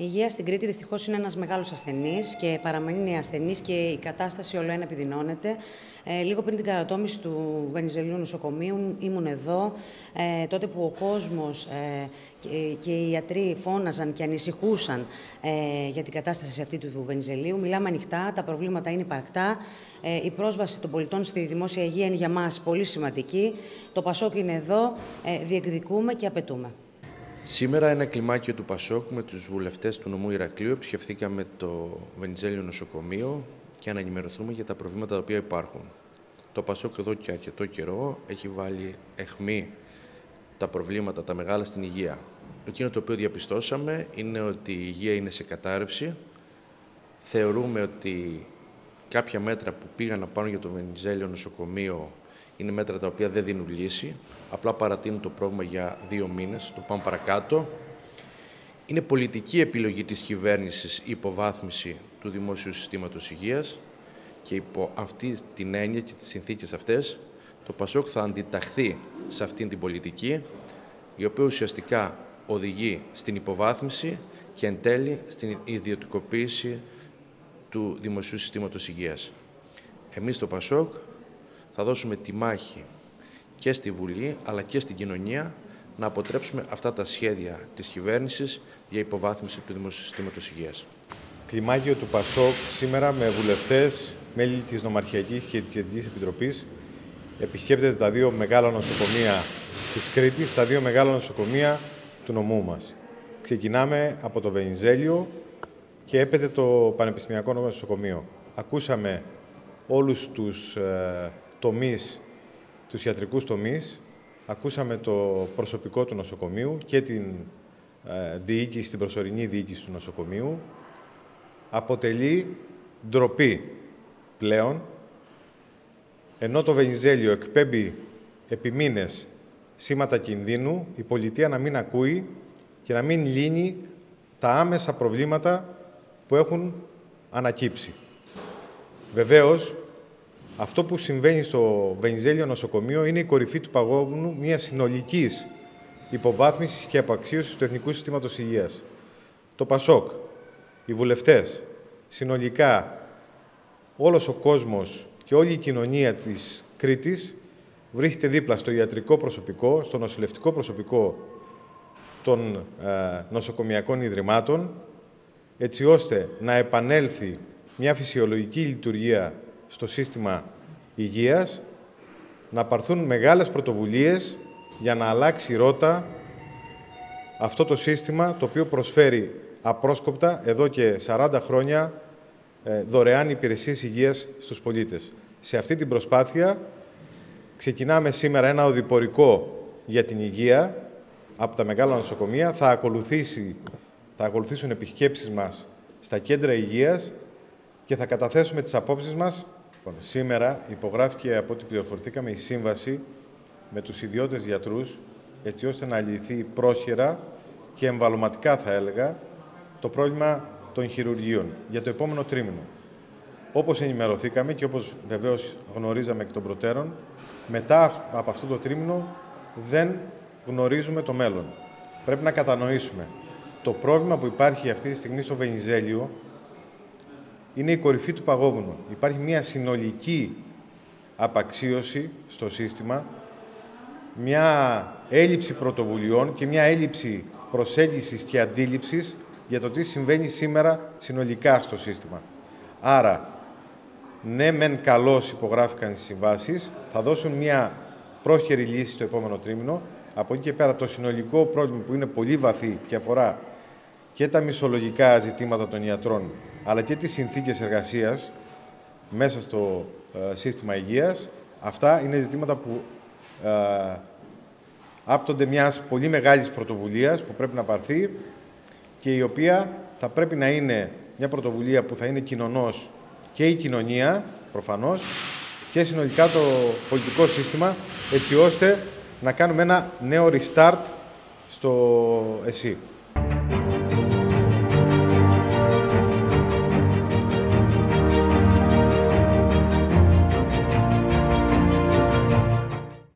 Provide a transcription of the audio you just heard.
Η υγεία στην Κρήτη δυστυχώς είναι ένας μεγάλος ασθενής και παραμένει ασθενής και η κατάσταση όλο ένα επιδεινώνεται. Ε, λίγο πριν την καρατόμηση του Βενιζελίου νοσοκομείου ήμουν εδώ, ε, τότε που ο κόσμος ε, και, και, οι ιατροί φώναζαν και ανησυχούσαν ε, για την κατάσταση αυτή του Βενιζελίου. Μιλάμε ανοιχτά, τα προβλήματα είναι υπαρκτά. Ε, η πρόσβαση των πολιτών στη δημόσια υγεία είναι για μας πολύ σημαντική. Το Πασόκ είναι εδώ, ε, διεκδικούμε και απαιτούμε. Σήμερα ένα κλιμάκιο του Πασόκ με τους βουλευτές του νομού Ηρακλείου επισκεφθήκαμε το Βενιζέλιο νοσοκομείο και να ενημερωθούμε για τα προβλήματα τα οποία υπάρχουν. Το Πασόκ εδώ και αρκετό καιρό έχει βάλει εχμή τα προβλήματα, τα μεγάλα στην υγεία. Εκείνο το οποίο διαπιστώσαμε είναι ότι η υγεία είναι σε κατάρρευση. Θεωρούμε ότι κάποια μέτρα που πήγαν να πάνε για το Βενιζέλιο νοσοκομείο είναι μέτρα τα οποία δεν δίνουν λύση, απλά παρατείνουν το πρόβλημα για δύο μήνες, το πάμε παρακάτω. Είναι πολιτική επιλογή της κυβέρνησης η υποβάθμιση του δημόσιου συστήματος υγείας και υπό αυτή την έννοια και τις συνθήκες αυτές το ΠΑΣΟΚ θα αντιταχθεί σε αυτήν την πολιτική η οποία ουσιαστικά οδηγεί στην υποβάθμιση και εν τέλει στην ιδιωτικοποίηση του δημοσίου συστήματος υγείας. Εμείς στο ΠΑΣΟΚ θα δώσουμε τη μάχη και στη Βουλή αλλά και στην κοινωνία να αποτρέψουμε αυτά τα σχέδια της κυβέρνησης για υποβάθμιση του δημοσίου συστήματος υγείας. Κλιμάκιο του ΠΑΣΟΚ σήμερα με βουλευτές, μέλη της Νομαρχιακής και της Κεντρικής Επιτροπής επισκέπτεται τα δύο μεγάλα νοσοκομεία της Κρήτης, τα δύο μεγάλα νοσοκομεία του νομού μας. Ξεκινάμε από το Βενιζέλιο και έπεται το Πανεπιστημιακό Νοσοκομείο. Ακούσαμε όλους τους ε, τομείς, τους ιατρικούς τομείς, ακούσαμε το προσωπικό του νοσοκομείου και την ε, διοίκηση, την προσωρινή διοίκηση του νοσοκομείου. Αποτελεί ντροπή πλέον, ενώ το Βενιζέλιο εκπέμπει επί μήνες σήματα κινδύνου, η πολιτεία να μην ακούει και να μην λύνει τα άμεσα προβλήματα που έχουν ανακύψει. Βεβαίως, αυτό που συμβαίνει στο Βενιζέλιο νοσοκομείο είναι η κορυφή του παγόβουνου μια συνολικής υποβάθμισης και απαξίωσης του Εθνικού Συστήματος Υγείας. Το ΠΑΣΟΚ, οι βουλευτές, συνολικά όλος ο κόσμος και όλη η κοινωνία της Κρήτης βρίσκεται δίπλα στο ιατρικό προσωπικό, στο νοσηλευτικό προσωπικό των ε, νοσοκομιακών ιδρυμάτων, έτσι ώστε να επανέλθει μια φυσιολογική λειτουργία στο σύστημα υγείας, να πάρθουν μεγάλες πρωτοβουλίες για να αλλάξει ρότα αυτό το σύστημα το οποίο προσφέρει απρόσκοπτα εδώ και 40 χρόνια ε, δωρεάν υπηρεσίες υγείας στους πολίτες. Σε αυτή την προσπάθεια ξεκινάμε σήμερα ένα οδηπορικό για την υγεία από τα μεγάλα νοσοκομεία. Θα, ακολουθήσει, θα ακολουθήσουν επισκέψεις μας στα κέντρα υγείας και θα καταθέσουμε τις απόψεις μας. Λοιπόν, σήμερα υπογράφηκε από ό,τι πληροφορηθήκαμε η σύμβαση με τους ιδιώτες γιατρούς έτσι ώστε να λυθεί πρόσχερα και εμβαλωματικά θα έλεγα το πρόβλημα των χειρουργείων για το επόμενο τρίμηνο. Όπως ενημερωθήκαμε και όπως βεβαίως γνωρίζαμε εκ των προτέρων, μετά από αυτό το τρίμηνο δεν γνωρίζουμε το μέλλον. Πρέπει να κατανοήσουμε. Το πρόβλημα που υπάρχει αυτή τη στιγμή στο Βενιζέλιο είναι η κορυφή του παγόβουνου. Υπάρχει μια συνολική απαξίωση στο σύστημα, μια έλλειψη πρωτοβουλειών και μια έλλειψη προσέγγισης και αντίληψης για το τι συμβαίνει σήμερα συνολικά στο σύστημα. Άρα, ναι, μεν καλώς υπογράφηκαν οι συμβάσεις, θα δώσουν μια πρόχειρη λύση στο επόμενο τρίμηνο. Από εκεί και πέρα το συνολικό πρόβλημα που είναι πολύ βαθύ και αφορά και τα μισολογικά ζητήματα των ιατρών, αλλά και τις συνθήκες εργασίας μέσα στο ε, σύστημα υγείας, αυτά είναι ζητήματα που ε, άπτονται μιας πολύ μεγάλης πρωτοβουλίας που πρέπει να πάρθει και η οποία θα πρέπει να είναι μια πρωτοβουλία που θα είναι κοινωνός και η κοινωνία, προφανώς, και συνολικά το πολιτικό σύστημα, έτσι ώστε να κάνουμε ένα νέο restart στο ΕΣΥ.